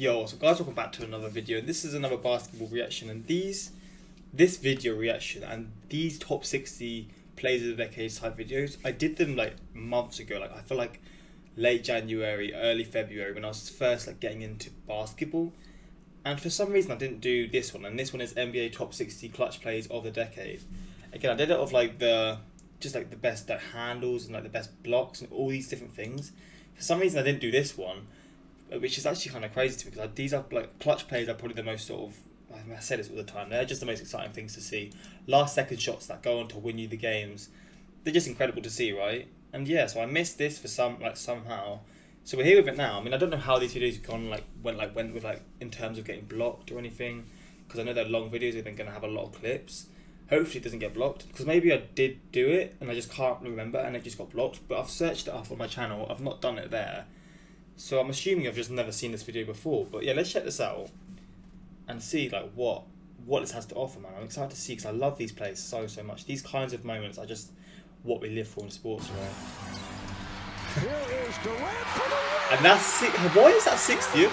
Yo, so guys, welcome back to another video. This is another basketball reaction, and these, this video reaction and these top 60 plays of the decade type videos, I did them like months ago. Like I feel like late January, early February when I was first like getting into basketball. And for some reason, I didn't do this one, and this one is NBA top 60 clutch plays of the decade. Again, I did it of like the just like the best like, handles and like the best blocks and all these different things. For some reason, I didn't do this one which is actually kind of crazy to me because these are like clutch plays are probably the most sort of I said this all the time. They're just the most exciting things to see. Last second shots that go on to win you the games. They're just incredible to see, right? And yeah, so I missed this for some like somehow. So we're here with it now. I mean, I don't know how these videos have gone like went like went with like in terms of getting blocked or anything because I know they're long videos. They're going to have a lot of clips. Hopefully, it doesn't get blocked because maybe I did do it and I just can't remember and it just got blocked. But I've searched it up on my channel. I've not done it there so I'm assuming I've just never seen this video before. But yeah, let's check this out and see like what what this has to offer, man. I'm excited to see because I love these plays so so much. These kinds of moments are just what we live for in sports, right? and that's six. Why is that 60th?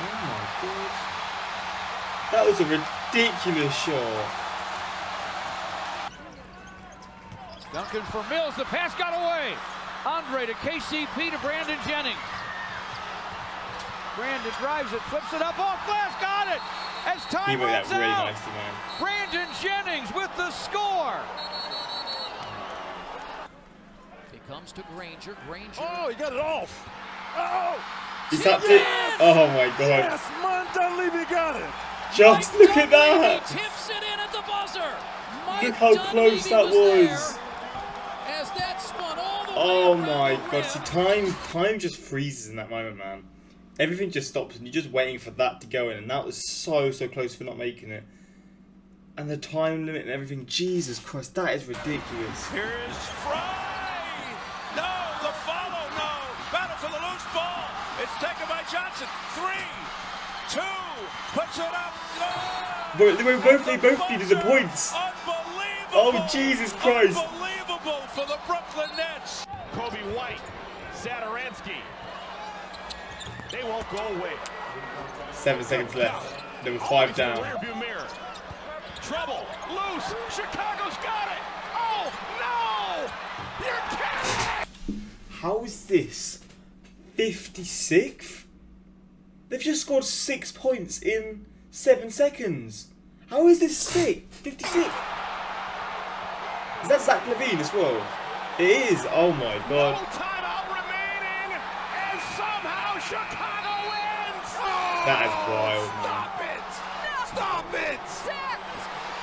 Oh my god. That was a ridiculous shot. Duncan for Mills. The pass got away. Andre to KCP to Brandon Jennings. Brandon drives it, flips it up off glass, got it. As time he runs that really out, nicely. Brandon Jennings with the score. He comes to Granger. Granger. Oh, he got it off. Oh. He tapped it. Oh my god. Yes, Mon got it. Just Mike look at that. Tips it in at the buzzer. Mike look how close that was. was Oh my god, see time time just freezes in that moment, man. Everything just stops and you're just waiting for that to go in and that was so so close for not making it. And the time limit and everything, Jesus Christ, that is ridiculous. Here's Frye! No, the follow, no! Battle for the loose ball! It's taken by Johnson. Three, two, puts it up, no! But they both they both needed the points. Oh Jesus Christ! Unbelievable for the Brooklyn Nets. Coby White, Satoransky. They won't go away. Seven seconds left. There was five down. Trouble, loose. Chicago's got it. Oh no! You're How is this 56th? They've just scored six points in seven seconds. How is this sick? 56? Is that Zach LaVine as well? It is. Oh my god. No remaining, and somehow Chicago wins. Oh, that is wild, man. Stop it! Stop it!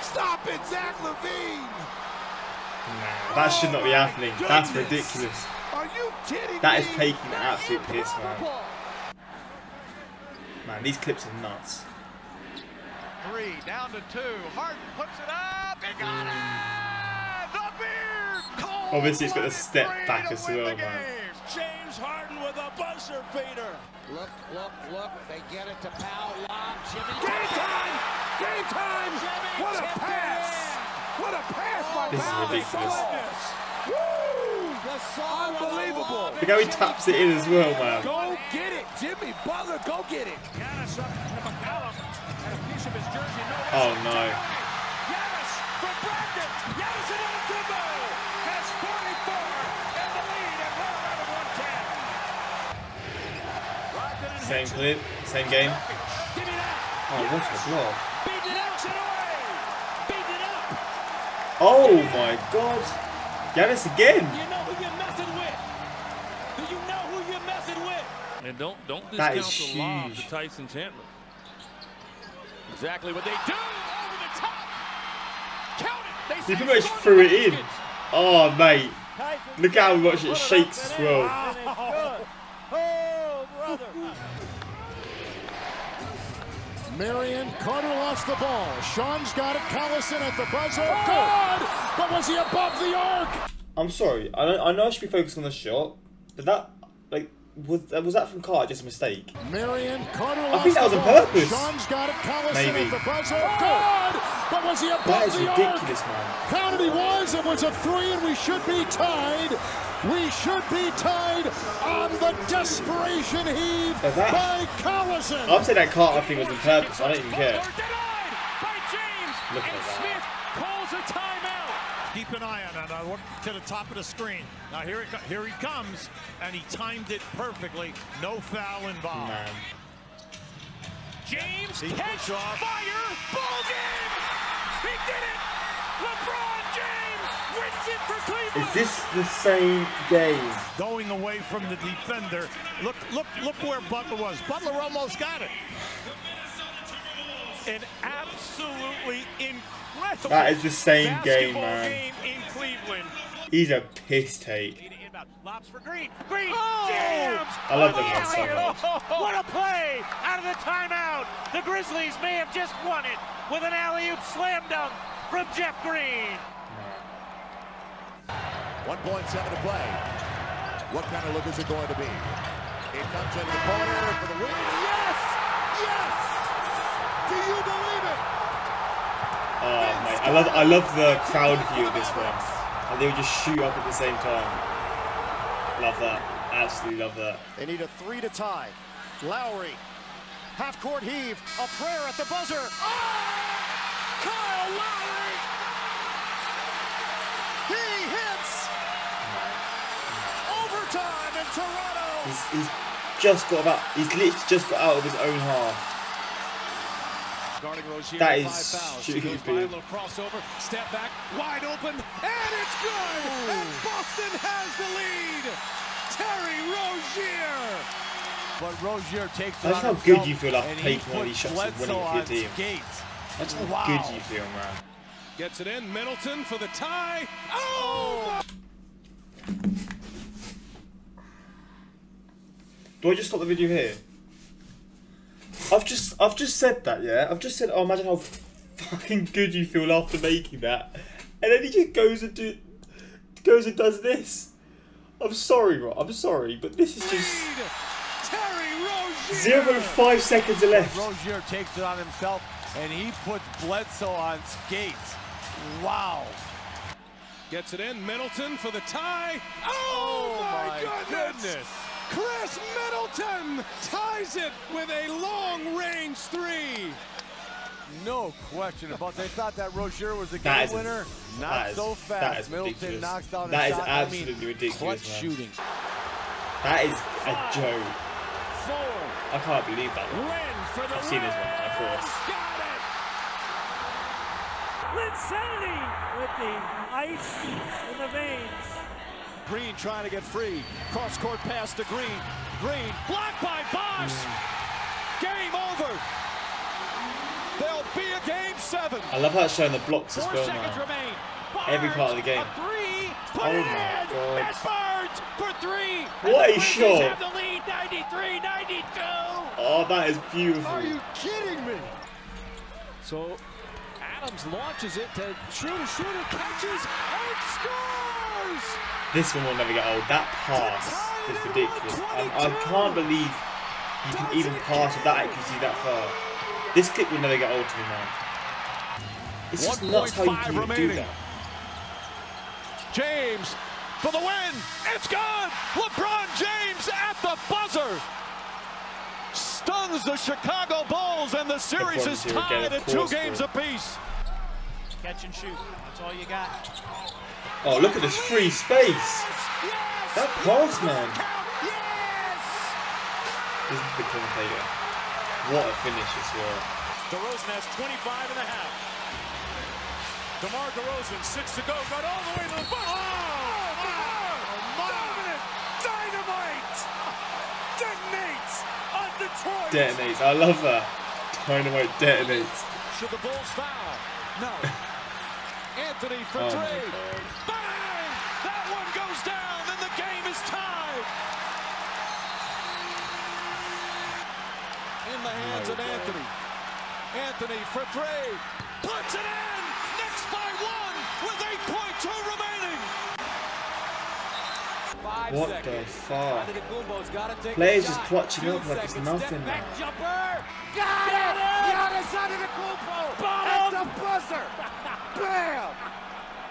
Stop it, Zach LaVine. Nah, that should not be oh happening. Oh, That's ridiculous. Are you kidding That is taking the absolute piss, man. Man, these clips are nuts. Three, down to two. Harden puts it up. He got it! Obviously, it's got a step back as well, man. James Harden with a buzzer beater. Look, look, look. They get it to Powell. Lob. Jimmy. Game time! Game time! Jimmy what a pass! What a pass by This Powell. is ridiculous. Unbelievable. Look how he taps it in as well, man. Go get it, Jimmy Butler. Go get it. Oh no. Same clip, same game. Oh, what a block. Oh my god. Giannis again. You know who you're messing with. Do you know who you're messing with? And don't don't discount the lob to Tyson Chandler. Exactly what they do over the top. Count it. They he pretty much threw it in. Oh mate. Look how much it shakes as well. Oh, brother. Marion, Carter lost the ball. Sean's got it. Collison at the buzzer. Oh! Good! But was he above the arc? I'm sorry. I, I know I should be focused on the shot, but that, like, was, was that from Carter just a mistake? Marion, Carter I think that was on purpose. Sean's got it. Collison Maybe. at the buzzer. Oh! Good! But was he above that is the ridiculous, arc? man. Counted he was, it was a three, and we should be tied. We should be tied on the desperation heave that, by Collison. I'm saying that Carter thing was on purpose. I don't even care. Look at that. Smith calls a timeout. Keep an eye on it. I look to the top of the screen. Now here it here he comes, and he timed it perfectly. No foul involved. Man. James he catch off. fire, ball game. Is this the same game? Going away from the defender. Look, look, look where Butler was. Butler almost got it. An absolutely incredible. That is the same game, man. Game in Cleveland. He's a piss take. Lobs for Green. Green oh! jams. I love them ones oh! so much. What a play out of the timeout. The Grizzlies may have just won it with an alley-oop slam dunk from Jeff Green. 1.7 to play. What kind of look is it going to be? It comes into the corner for the win. Yes! Yes! Do you believe it? Oh, mate. I love, I love the crowd view of this one. And they would just shoot up at the same time. Love that. Absolutely love that. They need a three to tie. Lowry. Half court heave. A prayer at the buzzer. Oh! Kyle Lowry! He hits! Overtime in Toronto! He's, he's just got about, he's literally just got out of his own half. That is stupid. little crossover, step back, wide open, and it's good! Ooh. And Boston has the lead! Terry Rozier! But Rozier takes That's how good you feel after taking all these shots and winning for your team. Skates. That's how wow. good you feel, man. Gets it in, Middleton for the tie. Oh! oh. Do I just stop the video here? I've just I've just said that, yeah. I've just said, oh, imagine how fucking good you feel after making that, and then he just goes and do, goes and does this. I'm sorry, bro. I'm sorry, but this is just zero point five seconds left. Rozier takes it on himself, and he puts Bledsoe on skates. Wow. Gets it in, Middleton for the tie. Oh, oh my, my goodness. goodness. Khris Middleton ties it with a long-range three. No question about. It. They thought that Rozier was the game winner. Not is, so fast. Middleton ridiculous. knocks down That is shot. absolutely I mean, ridiculous. Clutch man. shooting. That is a joke. Four. I can't believe that. Win for the I've seen this one, of course. Got it. Linsanity with the ice in the veins. Green trying to get free. Cross court pass to Green. Green blocked by Bosh. Game over. There'll be a game seven. I love how it's showing the blocks as Four well seconds now. remain. Every part of the game. A three. Oh Put Oh it my in. God. And Barnes for three. What and a the shot. Grizzlies have the lead 93 92. Oh, that is beautiful. Are you kidding me? So Adams launches it to shooter, shooter catches and scores. This one will never get old. That pass is ridiculous. I, I can't believe you can even pass with that accuracy that far. This clip will never get old to me, man. It's just nuts how you can do that. James for the win. It's gone. LeBron James at the buzzer. Stuns the Chicago Bulls and the series is tied at two games apiece. Catch and shoot. That's all you got. Oh, look at this free space. That pass, man. This is the commentator. What a finish as well. DeRozan has 25 and a half. DeMar DeRozan, six to go, got all the way to the buzzer. Oh, DeMar! Dominant! Dynamite! Detonates on Detroit! Detonates. I love that. Dynamite detonates. Should the Bulls foul? No. Anthony for Oh, three. Bang! That one goes down, and the game is tied. In the hands My of God. Anthony. Anthony for three. Puts it in. Knicks by one with 8.2 remaining. Five What seconds. the fuck? Antetokounmpo's gotta Players just clutching up like it's nothing Step back now. jumper. Got, it! Giannis Antetokounmpo. Bottom the buzzer. Bam!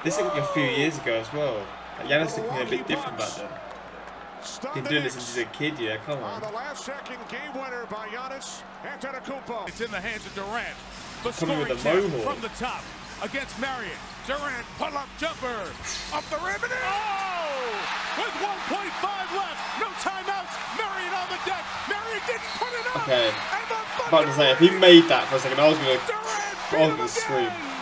This is like a few years ago as well. Like, Giannis looking a bit different back then. Been doing this since he's a kid, yeah, come ah, on. the last second game winner by Giannis Antetokounmpo. It's in the hands of Durant. The Coming with scoring the mohawk. from the top against Marion. Durant, pull-up jumper. Up the rim and in. Oh! With 1.5 left. No timeouts. Marion on the deck. Marion gets put it up. Okay. And the About to say, if he made that for a second, I was gonna, Durant I was gonna scream.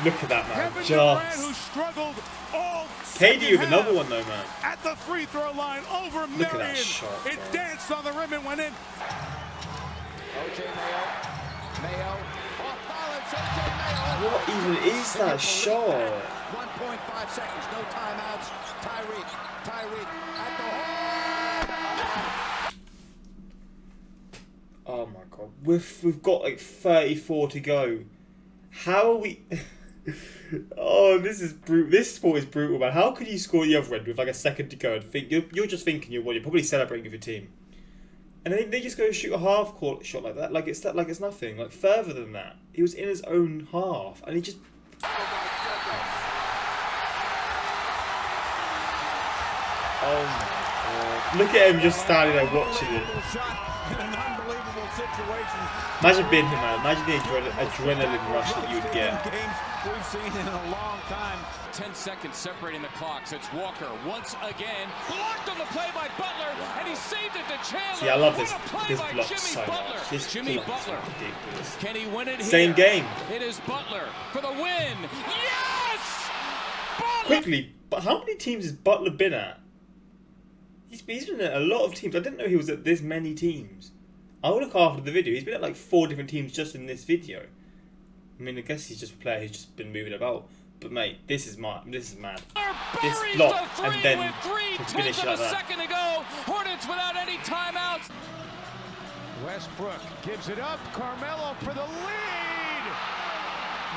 Again. Look at that man, Kevin Durant, who just. struggled all KD with another one though, man. At the free throw line over Look at that Marion. shot, It danced on the rim and went in. OJ Mayo. Mayo. Off balance. OJ Mayo. What even is that shot? 1.5 seconds. No timeouts. Tyreek. Tyreek at the hole. Oh my god, we've we've got like 34 to go. How are we? oh, this is brutal. This sport is brutal, man. How could you score the other end with like a second to go and think you're, you're just thinking you're what you're probably celebrating with your team, and then they just go shoot a half court shot like that, like it's that like it's nothing, like further than that. He was in his own half, and he just. Oh my god! Look at him just standing there watching it. Imagine being him, man. Imagine the adre- adrenaline rush that you would get. Games we've seen in a long time. 10 seconds separating the clocks. It's Walker once again. Blocked on the play by Butler, and he saved it to Chandler. See, I love What this a play this by block Jimmy so Butler. much. This Jimmy block Butler. is ridiculous. Can he win it here? Same here? game. It is Butler for the win. Yes! Butler! Quickly, but how many teams has Butler been at? He's, he's been at a lot of teams. I didn't know he was at this many teams. I'll look after the video. He's been at like four different teams just in this video. I mean, I guess he's just a player who's just been moving about. But mate, this is my This is mad. This Buries block the three and then with three to finish of like a that. second to go. Hornets without any timeouts. Westbrook gives it up. Carmelo for the lead.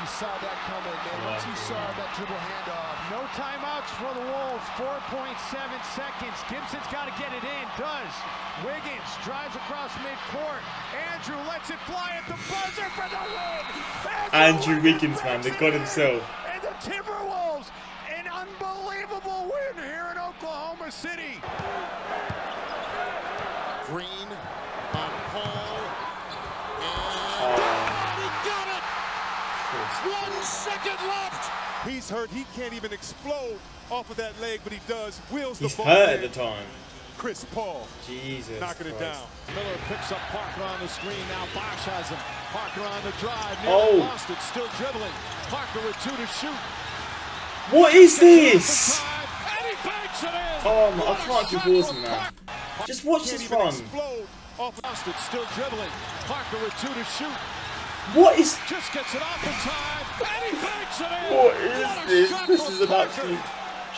You saw that coming, man. Once you saw that dribble handoff. No timeouts for the Wolves. 4.7 seconds. Gibson's got to get it in. Does. Wiggins drives across midcourt. Andrew lets it fly at the buzzer for the win. Andrew Wiggins, man, the god himself. And the Timberwolves, He's hurt. He can't even explode off of that leg, but he does. Wheels the he's ball. hurt at the time. Chris Paul Jesus. knocking it down. Miller picks up Parker on the screen. Now Bosh has him. Parker on the drive. Oh. Lost it. Still dribbling. Parker with two to shoot. What is this? And he banks it in. Oh my, I can't keep pausing that. Just watch this run. off lost it. Still dribbling. Parker with two to shoot. What is Just gets it off in time. And he banks it in. what is this? This is an Parker. absolute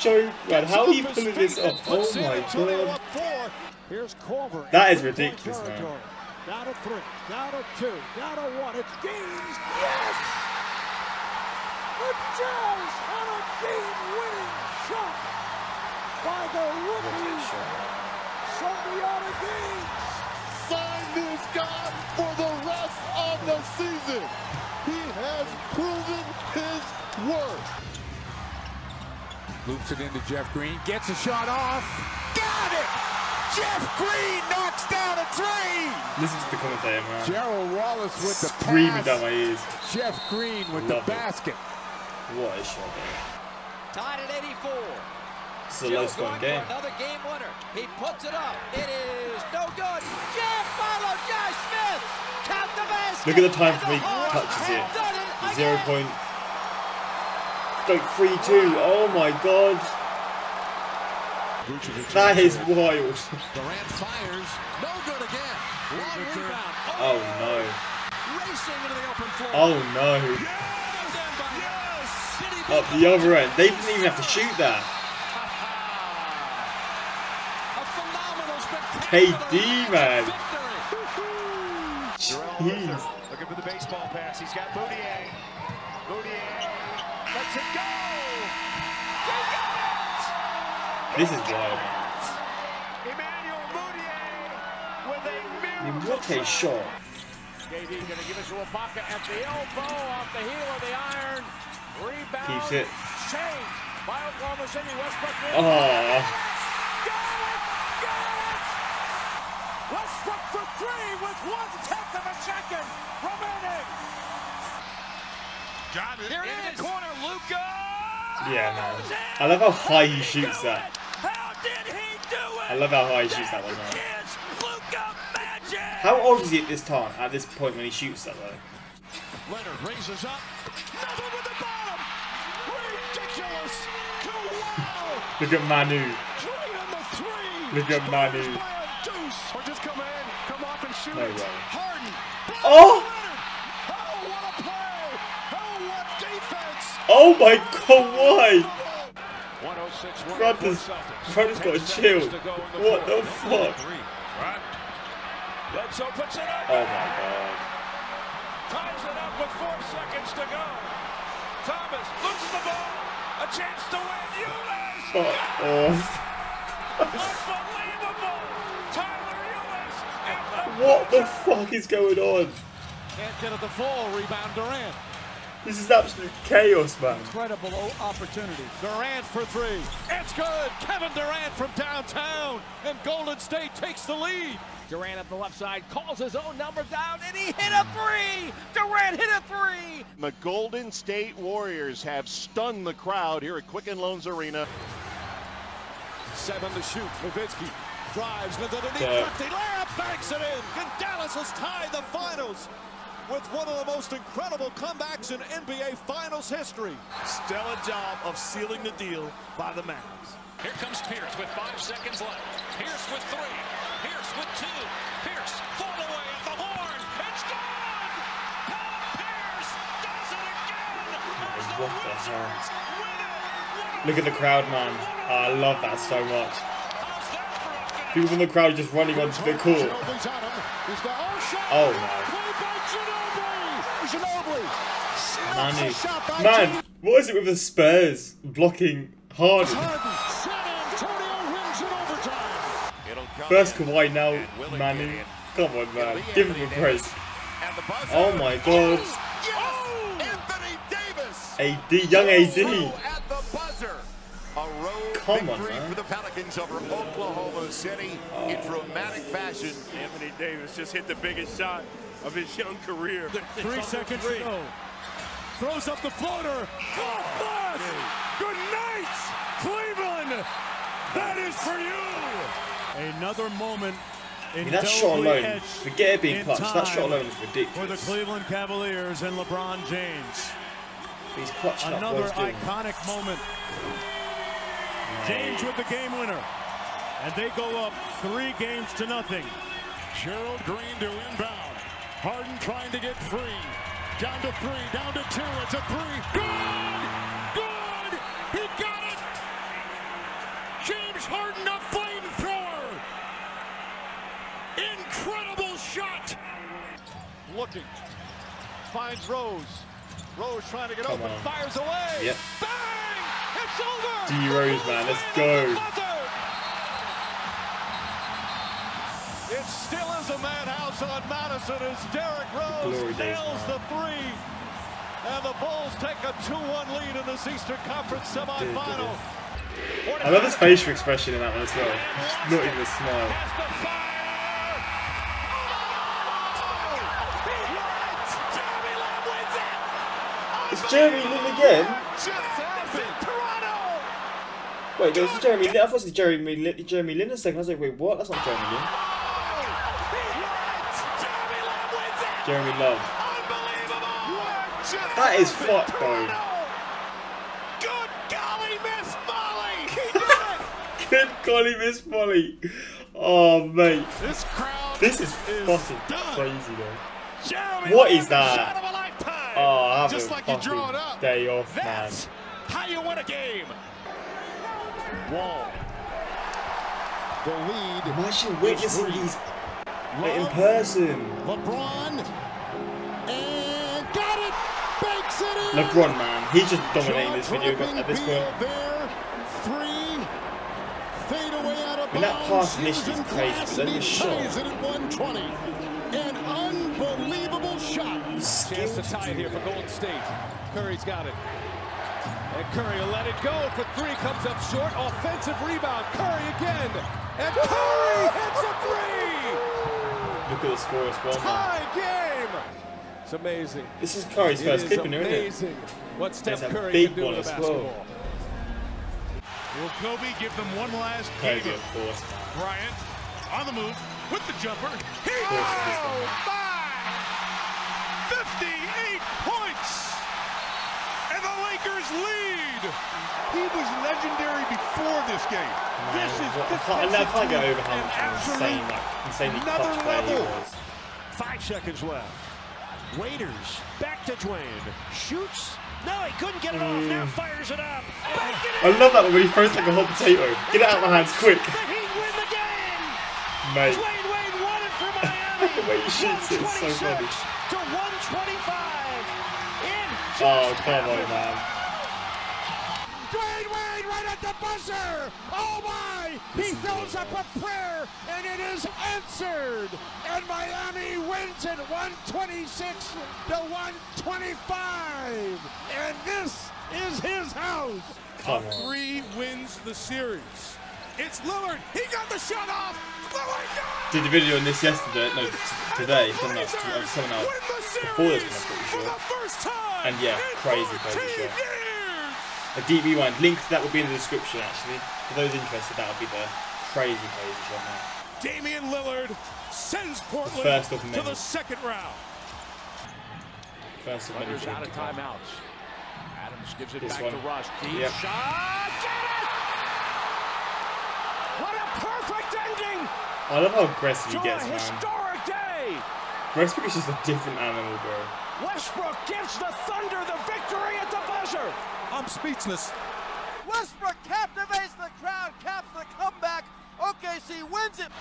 joke, man. How are you pulling this off? Oh, oh my god. Here's Korver. That is ridiculous, man. Down to three. Down to two. Down to one. It's Gaines. Yes! The Jazz on a game-winning shot by the rookie Sundiata Gaines. Sign this guy for the rest of the season. He has proven his worth. Loops it into Jeff Green. Gets a shot off. Got it! Jeff Green knocks down a three! Listen to the commentator, man. Gerald Wallace with the Screaming pass. down my ears. Jeff Green with Love the it. basket. What a shot, man. Tied at 84. This is a low scoring game. Another game winner. He puts it up. It is no good. Jeff follow Josh Smith. Count the basket. Look at the time And for me the Hawks touches it. have done it Zero point. Like three two. Oh my god. That is wild. Durant fires. No good again. Long rebound. Oh no. Racing into the open floor. Oh no. Up the other end. They didn't even have to shoot that. KD man. Jeez. Looking for the baseball pass. He's got Mudiay. Mudiay lets it go. This is wild. Emmanuel Mudiay with a miracle what a shot. KD going to give it to Ibaka at the elbow off the heel of the iron. Rebound. Keeps it. Change by Oklahoma City. Westbrook. Oh. Got it. Here it in is. the corner, Luka. Yeah, man. I love how high he shoots that. How did he do it? I love how high he shoots that one. Man. It's Luka Magic. How old is he at this time? At this point when he shoots that though? Leonard raises up. Nothing with the bottom. Ridiculous. To wow. Look at Manu. Three on the three. Look at Manu. By a deuce. Oh my god, why? 106 Brothers, brothers got chilled. What the fuck? Right. Bledsoe puts it up. Oh my god. Ties it up with four seconds to go. Thomas loses the ball. A chance to win. Ulis. Fuck off. Unbelievable. Tyler Ulis. What the fuck is going on? Can't get it to fall. Rebound Durant. This is absolute chaos, man. Incredible opportunity. Durant for three. It's good. Kevin Durant from downtown. And Golden State takes the lead. Durant up the left side calls his own number down, and he hit a three. Durant hit a three. The Golden State Warriors have stunned the crowd here at Quicken Loans Arena. Seven to shoot. Nowitzki drives into the Yeah. knee. layup banks it in. And Dallas has tied the finals with one of the most incredible comebacks in NBA Finals history. Stellar job of sealing the deal by the Mavs. Here comes Pierce with five seconds left. Pierce with three. Pierce with two. Pierce fall away at the horn. It's gone! Paul Pierce does it again! As the What the hell? Wizards win it! Look at the crowd, man. Oh, I love that so much. People from the crowd just running onto the court. Oh by Man, what is it with the Spurs blocking Harden? In. First in. Kawhi, now Manu. Come on, man. Give him a buzzer. Oh my god. AD, young AD. Road Come on, victory for the Pelicans over Oklahoma City in dramatic fashion. Anthony Davis just hit the biggest shot of his young career. Three seconds to go. Throws up the floater. Off glass. Good night, Cleveland. That is for you. Another moment. I mean, that shot alone, forget it being in clutch, that shot alone is ridiculous. For the. Cleveland Cavaliers and LeBron James. He's clutched up Another both doing. iconic moment. James with the game winner. And they go up three games to nothing. Gerald Green to inbound. Harden trying to get free. Down to three, down to two. It's a three. Good! Good! He got it! James Harden, a flamethrower! Incredible shot! Looking. Finds Rose. Rose trying to get Come open. on. Fires away. Yep. Bang! D Rose, man, let's go. It still is a madhouse on Madison as Derrick Rose Glory nails the three. And the Bulls take a 2-1 lead in this Eastern Conference semifinal. I love his facial expression in that one as well. Not even a smile. Has to fire. Oh! He hits. Jeremy Lin wins it. It's Jeremy Lin again? Just happened. Toronto. Wait, there was Jeremy Lin. I thought it was Jeremy Lin, Jeremy Lin a second. I was like, wait, what? That's not Jeremy Lin. Jeremy Lin wins it. Jeremy Love. Unbelievable. That is fucked, though. Good golly, Miss Molly. He did it. Good golly, Miss Molly. Oh, mate. This crowd This is fucking done. crazy, though. Jeremy What is that? Shot of a lifetime. Oh, I have Just a like you fucking draw it up. day off, man. That's how you win a game. Wall. The lead. Imagine witnessing these like, in person. LeBron. And got it. Banks it in. LeBron, man, he's just dominating this video at this point. There. Three. Fade away out of I mean, that bounds. pass initially is crazy, but then and the he shot. ties it at 120. An unbelievable chance to tie it here for Golden State. Curry's got it. And Curry will let it go for three. Comes up short. Offensive rebound. Curry again. And Curry hits a three. Look at the score as well. Tie game. It's amazing. This is Curry's It first is clip in there, isn't it? amazing what Steph There's a Curry big can do one as well. basketball. Will Kobe give them one last Kobe, game? of course. Bryant on the move with the jumper. He Of course oh, the- my! 58 points! And the Lakers lead! He was legendary before this game. this is Man, I can't, I can't get over how much of an insane, like, insanely another clutch player he level. was. Five seconds left. Waiters back to Dwyane. Shoots. No, he couldn't get it off. Mm. Now fires it up. Back it I love that when he throws like a hot potato. Get it out of my hands quick. The Heat win the game. Mate, Dwyane Wade won it for Miami. the way he shoots it is so 126 funny. to 125 in Oh, come on, man. Dwyane Wade right at the buzzer. Oh my! He throws up a prayer and it is answered. And Miami wins it 126 to 125. And this is his house. Come on. Three wins the series. It's Lillard. He got the shot off. Lillard got Did the video on this yesterday, no, t- today, something else, Blazers it's coming out the before this one, I'm pretty for sure. The first time And yeah, crazy, crazy shot. A deep rewind. Link to that will be in the description, actually. For those interested, that would be the crazy, crazy shot, man. Damian Lillard sends Portland first of to the second round. First of many Thunder for him out of timeouts. Adams gives it This back one. to Russ. Deep Yep. shot. Get it! What a perfect ending I love how aggressive he gets, a man. historic day. Westbrook is just a different animal, bro. Westbrook gives the Thunder the victory at the buzzer. I'm speechless. Westbrook captivates the crowd, caps the comeback. OKC wins it.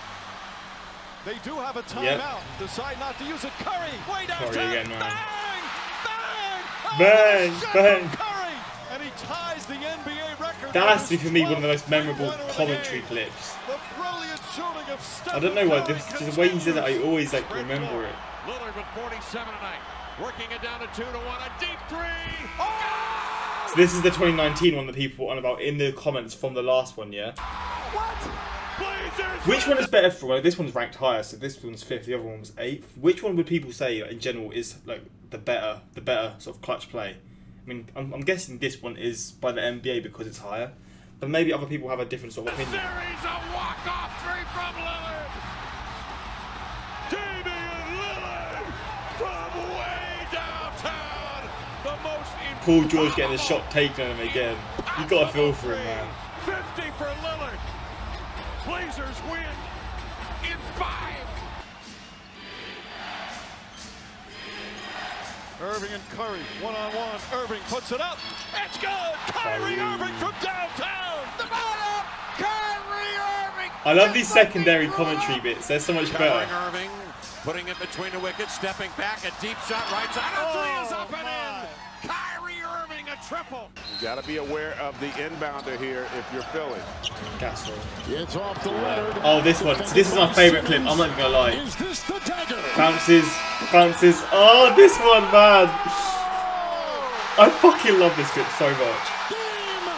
They do have a Yep. timeout. Decide not to use it. Curry way Curry again, man. Bang! Bang! Oh, Bang, bang. Curry, and he ties the NBA record. That has to be for me one of the most memorable winner of the commentary clips. The brilliant shooting of Stephen I don't know why, this, just the way he said it, I always like remember it. Lillard with 47 tonight. Working it down to two to one. A deep three. Oh! So this is the 2019 one that people were on about in the comments from the last one, yeah? Blazers. Which one is better for? Well, this one's ranked higher, so this one's fifth. The other one was eighth. Which one would people say, like, in general, is like the better, the better sort of clutch play? I mean, I'm, I'm guessing this one is by the NBA because it's higher, but maybe other people have a different sort of opinion. Series a walk-off three from Lillard. Damian Lillard from way downtown. The most Paul George getting a shot taken on him again. You gotta feel for him, man. 50 for Lillard. Blazers win in five. Irving and Curry, one on one. Irving puts it up. It's good. Kyrie Kyrie. Irving from downtown. The ball Kyrie Irving. I love these secondary commentary bits. They're so much Covering better. Irving, putting it between the wickets, stepping back, a deep shot right side. Oh, a three is up and in. Kyrie Irving, a triple. You got to be aware of the inbounder here if you're Philly. Gasol. It's off the Leonard. Oh, this one. This is my favourite clip. I'm not even gonna lie. Is this the dagger? Bounces, bounces. Oh, this one, man. I fucking love this clip so much.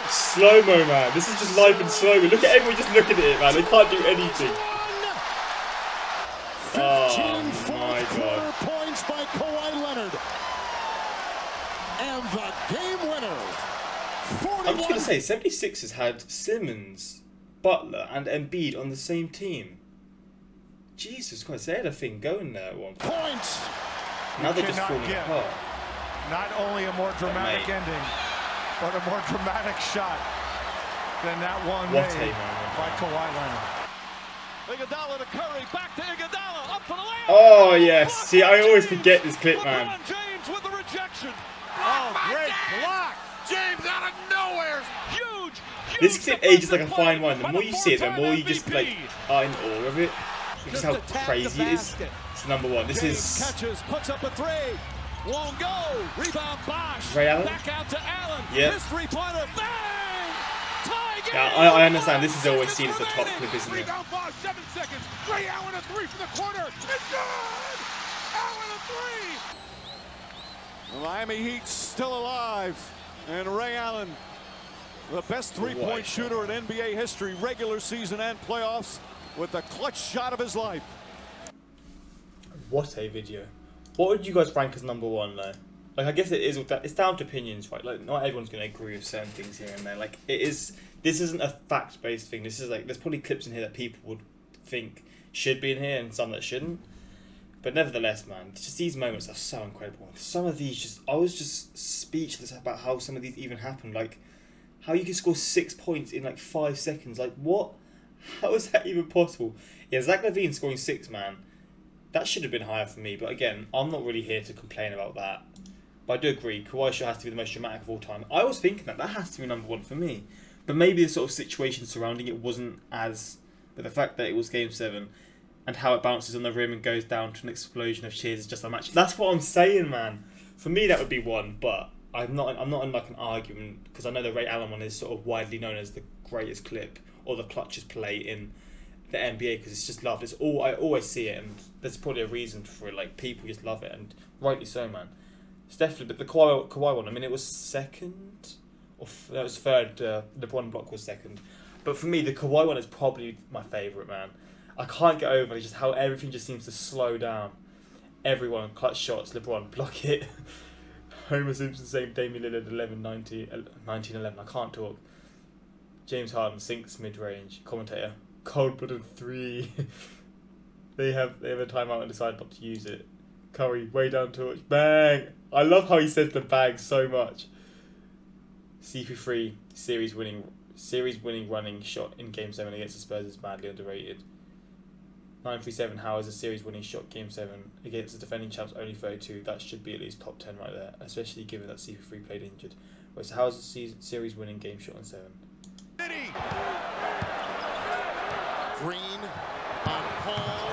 Slow mo, man. This is just live in slow mo. Look at everyone just looking at it, man. They can't do anything. Oh 15 my fourth god. quarter points by Kawhi Leonard. And the game winner. I'm just gonna say, 76ers had Simmons, Butler, and Embiid on the same team. Jesus Christ, they had a thing going there at one point. points. Now they're just falling get- apart. Not only a more dramatic mate. ending, but a more dramatic shot than that one What made by. Kawhi Leonard. Iguodala to Curry, back to Iguodala, up for the layup. Oh yes, see, I always forget this clip, man. LeBron James with the rejection. Oh, great block. James out of nowhere. Huge, huge This clip ages like a fine wine. The more you see it, the more you just like are ah, in awe of it. Just how the crazy it is. It's number one. This James is catches, puts up a three. Won't go. Rebound Bosh. Ray Allen? Back out to Allen. Yep. His three-pointer. Bang! Tie game. Yeah, I, I understand. This is always seen as the top clip, isn't it? Rebound ball, seven seconds. Ray Allen a three from the corner. It's good. Allen a three. The Miami Heat still alive. And Ray Allen, the best three-point shooter in NBA history, regular season and playoffs, with the clutch shot of his life. What a video. What would you guys rank as number one though? Like I guess it is it's down to opinions, right? Like not everyone's gonna agree with certain things here and there. Like it is this isn't a fact based thing. This is like there's probably clips in here that people would think should be in here and some that shouldn't. But nevertheless, man, just these moments are so incredible. Some of these just I was just speechless about how some of these even happened. Like how you can score six points in like five seconds. Like what? How is that even possible? Yeah, Zach LaVine scoring six, man. That should have been higher for me. But again, I'm not really here to complain about that. But I do agree, Kawhi Shaw has to be the most dramatic of all time. I was thinking that that has to be number one for me. But maybe the sort of situation surrounding it wasn't as. But the fact that it was Game 7 and how it bounces on the rim and goes down to an explosion of cheers is just a match. That's what I'm saying, man. For me, that would be one, but I'm not. I'm not in like an argument because I know the Ray Allen one is sort of widely known as the greatest clip or the clutchest play in the NBA because it's just loved. It's all I always see it, and there's probably a reason for it. Like people just love it, and rightly so, man. It's definitely, but the Kawhi, Kawhi one, I mean, it was second, or that was third. Uh, the LeBron block was second. But for me, the Kawhi one is probably my favourite, man. I can't get over it, just how everything just seems to slow down. Everyone, clutch shots, LeBron, block it. Homer Simpson saying Damian Lillard 11, 90, 19, 11. I can't talk. James Harden sinks mid range. Commentator, cold blooded three. they have they have a timeout and decide not to use it. Curry way down torch. Bang! I love how he says the bag so much. CP3 series winning series winning running shot in game seven against the Spurs is madly underrated. 937 How is a series winning shot game 7 against the defending champs only 32 that should be at least top 10 right there especially given that CP3 played injured wait so how is a series winning game shot on 7 City. Green on Paul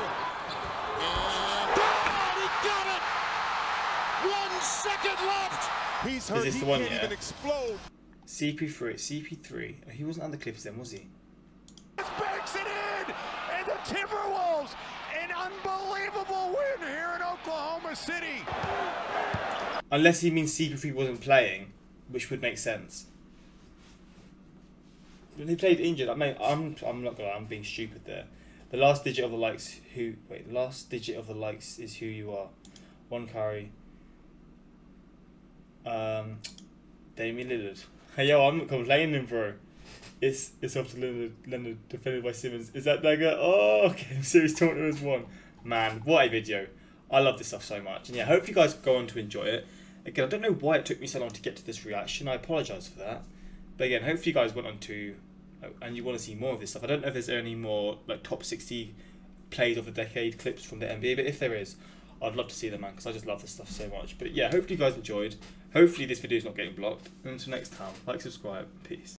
he One second left. He's hurt. Is this he the one, can't yeah? even explode. CP3, CP3. He wasn't on the Clippers then, was he? It and the Timberwolves, an unbelievable win here in Oklahoma City. Unless he means CP3 wasn't playing, which would make sense. When he played injured, I mean, I'm, I'm not gonna, I'm being stupid there. The last digit of the likes, who, wait, the last digit of the likes is who you are. One carry. Um, Damian Lillard. Hey, yo, I'm complaining, bro. It's it's off to Leonard, Leonard defended by Simmons. Is that dagger? Oh, okay. Series Taunter has won. Man, what a video. I love this stuff so much. And yeah, hope you guys go on to enjoy it. Again, I don't know why it took me so long to get to this reaction. I apologise for that. But again, hopefully you guys went on to uh, and you want to see more of this stuff. I don't know if there's any more like top 60 plays of the decade clips from the NBA, but if there is, I'd love to see them, man, because I just love this stuff so much. But yeah, hopefully you guys enjoyed. Hopefully this video is not getting blocked. And until next time, like, subscribe, peace.